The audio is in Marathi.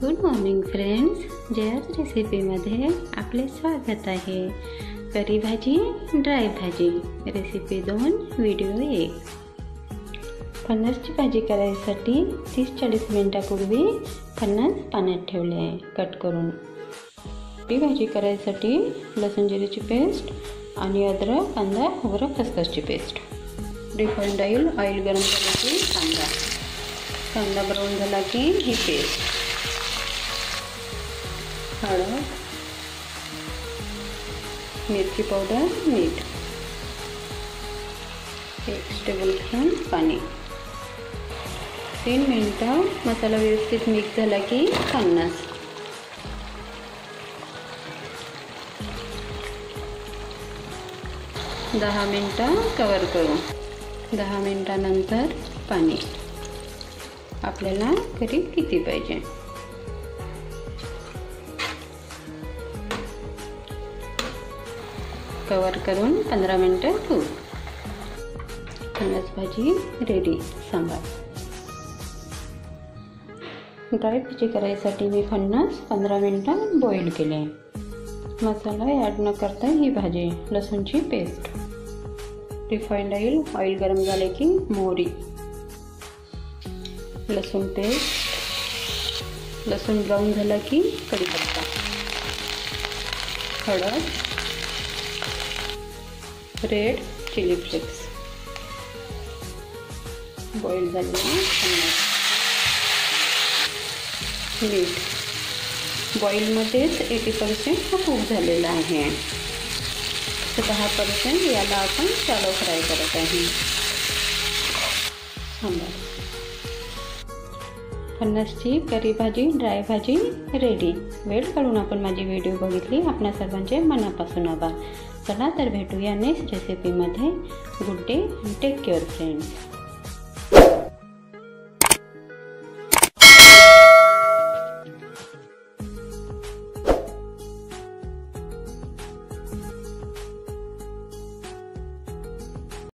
गुड मॉर्निंग फ्रेंड्स जयाच रेसिपीमध्ये आपले स्वागत आहे. करी भाजी ड्राय भाजी. रेसिपी दोन व्हिडिओ एक. फणसची भाजी करायसाठी तीस चाळीस मिनटापूर्वी फणस पाण्यात ठेवले आहे. कट करून. ती भाजी करायसाठी लसूण जिरीची पेस्ट आणि अद्रक कांदा खोबरं खसखसची पेस्ट रिफाईंड ऑइल ऑइल गरम करायची कांदा. कांदा ब्राऊन झाला की ही पेस्ट हळद मिरची पावडर मीठ. एक टेबल स्पून पाणी. तीन मिनटं मसाला व्यवस्थित मिक्स झाला की पन्नास. दहा मिनटं कवर करू. दहा मिनटानंतर पाणी. आपल्याला करीब किती पाहिजे? कवर करून पंधरा मिनटं ठेवू. फणस भाजी रेडी सांबार. ड्राय भाजी करायसाठी मी फणस पंधरा मिनटं बॉईल केले. मसाला ॲड न करता ही भाजी लसूणची पेस्ट रिफाईंड ऑइल ऑइल गरम झाले की मोहरी. लसूण पेस्ट लसूण ब्राऊन झाला की कढीपत्ता. हळद. रेड चिली फ्लेक्स बॉईल झालेला मीठ बॉईलमध्येच एटी पर्सेंट हा कूक झालेला आहे. दहा पर्सेंट याला आपण चालू फ्राय करत आहे. सांबार फणसची करी भाजी ड्राय भाजी रेडी वेळ काढून आपण माझी व्हिडिओ बघितली. आपल्या सर्वांचे मनापासून आभार. चला तर भेटूया next रेसिपीमध्ये good day take care friends